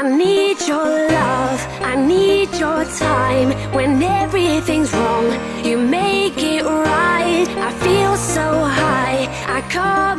I need your love, I need your time. When everything's wrong, you make it right. I feel so high, I can't.